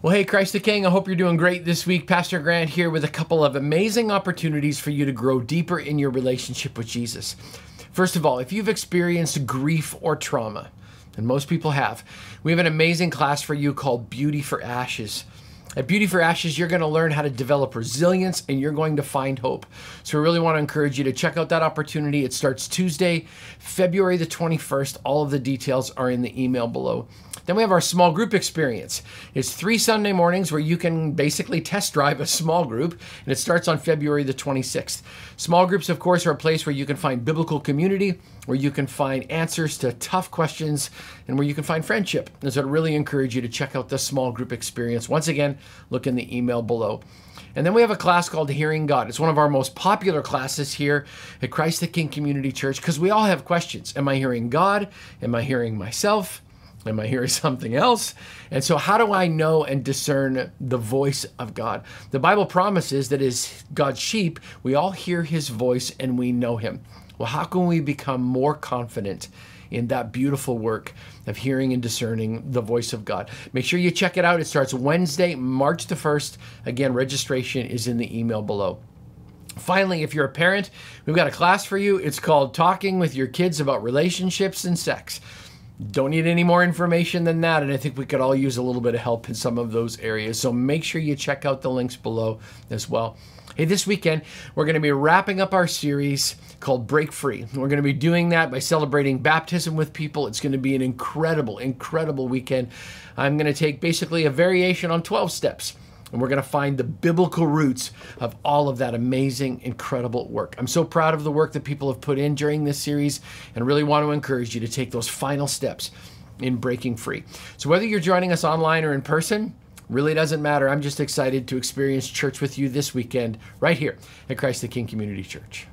Well, hey, Christ the King, I hope you're doing great this week. Pastor Grant here with a couple of amazing opportunities for you to grow deeper in your relationship with Jesus. First of all, if you've experienced grief or trauma, and most people have, we have an amazing class for you called Beauty for Ashes. At Beauty for Ashes, you're going to learn how to develop resilience and you're going to find hope. So, we really want to encourage you to check out that opportunity. It starts Tuesday, February the 21st. All of the details are in the email below. Then we have our small group experience. It's three Sunday mornings where you can basically test drive a small group, and it starts on February the 26th. Small groups, of course, are a place where you can find biblical community, where you can find answers to tough questions, and where you can find friendship. And so, I really encourage you to check out the small group experience. Once again, look in the email below. And then we have a class called Hearing God. It's one of our most popular classes here at Christ the King Community Church because we all have questions. Am I hearing God? Am I hearing myself? Am I hearing something else? And so, how do I know and discern the voice of God? The Bible promises that as God's sheep, we all hear his voice and we know him. Well, how can we become more confident in that beautiful work of hearing and discerning the voice of God? Make sure you check it out. It starts Wednesday, March the 1st. Again, registration is in the email below. Finally, if you're a parent, we've got a class for you. It's called Talking with Your Kids About Relationships and Sex. Don't need any more information than that, and I think we could all use a little bit of help in some of those areas. So make sure you check out the links below as well. Hey, this weekend, we're going to be wrapping up our series called Break Free. We're going to be doing that by celebrating baptism with people. It's going to be an incredible, incredible weekend. I'm going to take basically a variation on 12 steps and we're going to find the biblical roots of all of that amazing, incredible work. I'm so proud of the work that people have put in during this series and really want to encourage you to take those final steps in breaking free. So, whether you're joining us online or in person, really doesn't matter. I'm just excited to experience church with you this weekend right here at Christ the King Community Church.